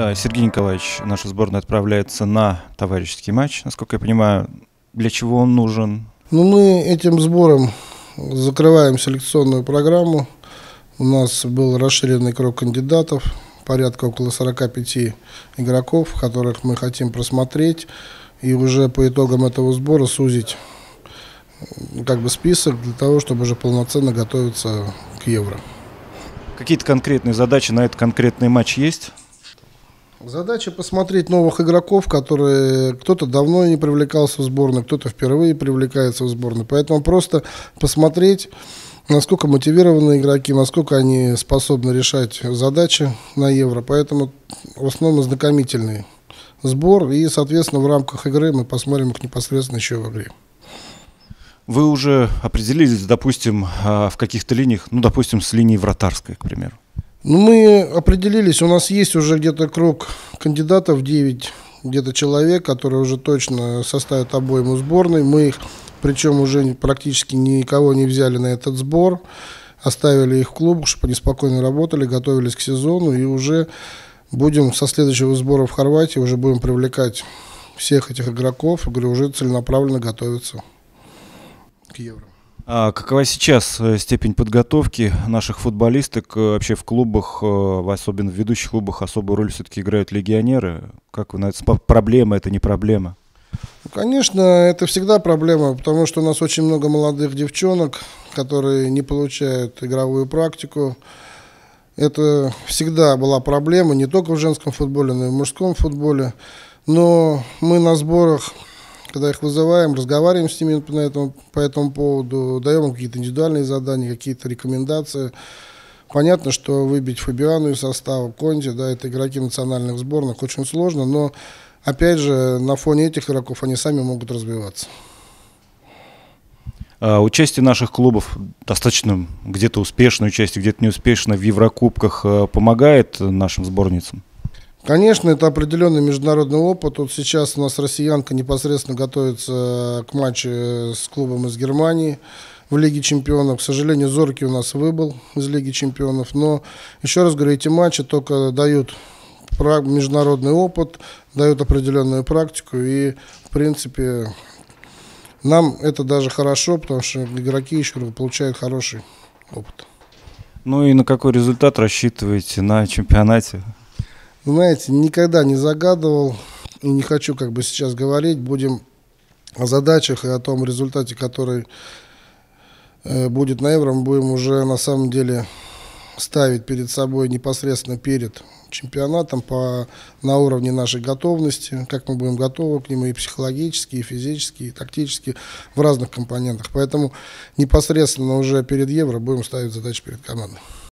Э, Сергей Николаевич, наша сборная отправляется на товарищеский матч, насколько я понимаю. Для чего он нужен? Ну, мы этим сбором закрываем селекционную программу. У нас был расширенный круг кандидатов, порядка около 45 игроков, которых мы хотим просмотреть и уже по итогам этого сбора сузить как бы список для того, чтобы уже полноценно готовиться к Евро. Какие-то конкретные задачи на этот конкретный матч есть? Задача посмотреть новых игроков, которые кто-то давно не привлекался в сборную, кто-то впервые привлекается в сборную. Поэтому просто посмотреть, насколько мотивированы игроки, насколько они способны решать задачи на Евро. Поэтому в основном ознакомительный сбор. И, соответственно, в рамках игры мы посмотрим их непосредственно еще в игре. Вы уже определились, допустим, а, в каких-то линиях, ну, допустим, с линией вратарской, к примеру? Ну, мы определились, у нас есть уже где-то круг кандидатов, 9 где-то человек, которые уже точно составят обойму сборной. Мы их, причем уже практически никого не взяли на этот сбор, оставили их в клубах, чтобы они спокойно работали, готовились к сезону и уже будем со следующего сбора в Хорватии уже будем привлекать всех этих игроков, говорю, уже целенаправленно готовиться к Евро. А какова сейчас э, степень подготовки наших футболисток? Э, вообще в клубах, э, особенно в ведущих клубах, особую роль все-таки играют легионеры. Как вы на это? Проблема это не проблема? Конечно, это всегда проблема, потому что у нас очень много молодых девчонок, которые не получают игровую практику. Это всегда была проблема, не только в женском футболе, но и в мужском футболе. Но мы на сборах когда их вызываем, разговариваем с ними по этому, по этому поводу, даем им какие-то индивидуальные задания, какие-то рекомендации. Понятно, что выбить Фабиану из состава, Конти, да, это игроки национальных сборных, очень сложно, но, опять же, на фоне этих игроков они сами могут развиваться. А участие наших клубов, достаточно где-то успешное участие, где-то неуспешное в Еврокубках, э, помогает нашим сборницам? Конечно, это определенный международный опыт. Вот сейчас у нас россиянка непосредственно готовится к матчу с клубом из Германии в Лиге чемпионов. К сожалению, Зорки у нас выбыл из Лиги чемпионов. Но, еще раз говорю, эти матчи только дают международный опыт, дают определенную практику. И, в принципе, нам это даже хорошо, потому что игроки еще получают хороший опыт. Ну и на какой результат рассчитываете на чемпионате? Знаете, никогда не загадывал и не хочу как бы сейчас говорить. Будем о задачах и о том результате, который э, будет на Евро, мы будем уже на самом деле ставить перед собой непосредственно перед чемпионатом по, на уровне нашей готовности, как мы будем готовы к нему и психологически, и физически, и тактически в разных компонентах. Поэтому непосредственно уже перед Евро будем ставить задачи перед командой.